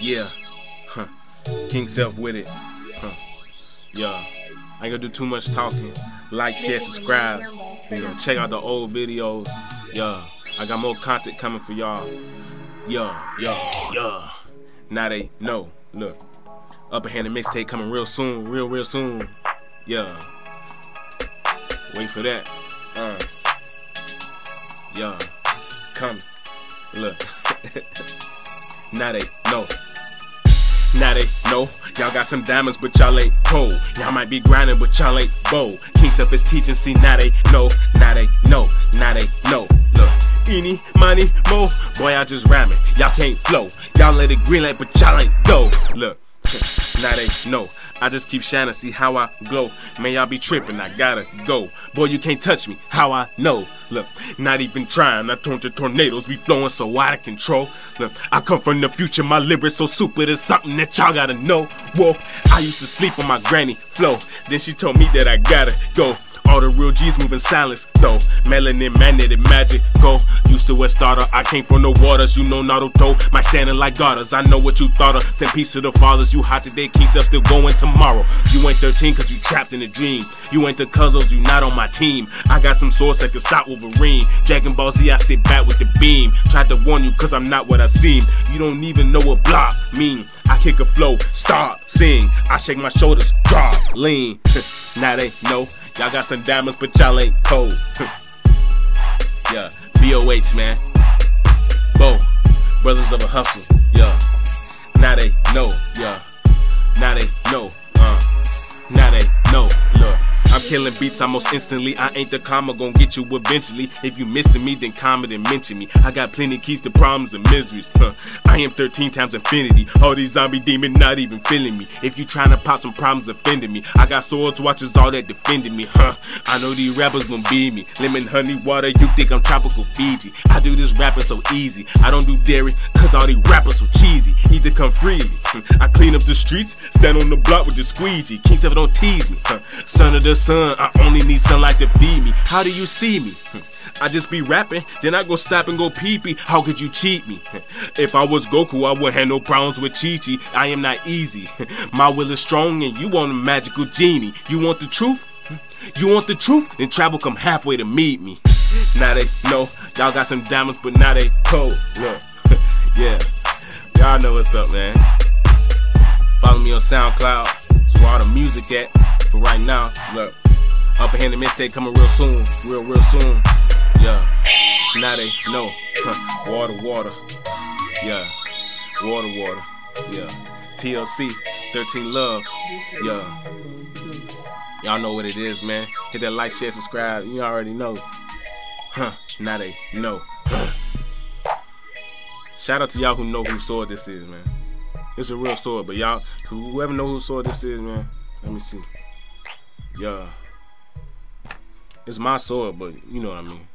Yeah. Huh. King Self with it. Huh. Yeah. I ain't gonna do too much talking. Like, share, subscribe. You know, check out the old videos. Yeah. I got more content coming for y'all. Yeah, yeah, yeah. Now they know. Look. Upper Hand mixtape coming real soon. Real, real soon. Yeah. Wait for that. Uh. Yeah. Come. Look. now they know. Now they know y'all got some diamonds, but y'all ain't cold. Y'all might be grinding, but y'all ain't bold. King Self is teaching, see now they know, now they know, now they know. Look, any money, mo, boy I just rhyming. Y'all can't flow. Y'all let it green light, but y'all ain't go. Look, now they know. I just keep shining, see how I glow. Man, y'all be tripping, I gotta go. Boy, you can't touch me, how I know. Look, not even trying, I turn to tornadoes, be flowing so out of control. Look, I come from the future, my lyrics so super, there's something that y'all gotta know. Whoa, I used to sleep on my granny flow, then she told me that I gotta go. All the real G's moving silence, though. Melanin, magnetic magic, go. Used to a starter, I came from the waters, you know Naruto. My standing like daughters, I know what you thought of. Send peace to the fathers, you hot today, King Self still going tomorrow. You ain't 13 cause you trapped in a dream. You ain't the cousins, you not on my team. I got some source that can stop Wolverine. Dragon Ball Z, I sit back with the beam. Tried to warn you cause I'm not what I seem. You don't even know what block mean. Kick a flow, stop, sing. I shake my shoulders, drop, lean. now they know y'all got some diamonds, but y'all ain't cold. yeah, BOH, man. Bo, brothers of a hustle, yeah. Now they know, yeah. Now they know, uh. Now they know, look. I'm killing beats almost instantly. I ain't the karma gonna get you eventually. If you missing me, then comment and mention me. I got plenty keys to problems and miseries. Huh. I am 13 times infinity. All these zombie demons not even feeling me. If you trying to pop some problems offending me, I got swords watches all that defending me. Huh. I know these rappers gonna beat me. Lemon, honey, water. You think I'm tropical Fiji? I do this rapping so easy. I don't do dairy, cause all these rappers so cheesy. Either come freely. I clean up the streets, stand on the block with the squeegee. King Self don't tease me. Huh. Son of the sun. I only need sunlight to feed me. How do you see me? Hmm. I just be rapping, then I go stop and go pee pee. How could you cheat me? Hmm. If I was Goku, I would have no problems with Chi Chi. I am not easy. Hmm. My will is strong, and you want a magical genie. You want the truth? You want the truth? Then travel come halfway to meet me. Now they know y'all got some diamonds, but now they cold. Yeah, y'all know what's up, man. Follow me on SoundCloud. That's where all the music at. Right now, look. Upper Hand mixtape coming real soon. Real, real soon. Yeah. Now they know. Water, water. Yeah. Water, water. Yeah. TLC. 13 Love. Yeah. Y'all know what it is, man. Hit that like, share, subscribe. You already know. Huh. Now they know. Shout out to y'all who know whose sword this is, man. It's a real sword, but y'all, whoever know whose sword this is, man. Let me see. Yeah. It's my sword, but you know what I mean.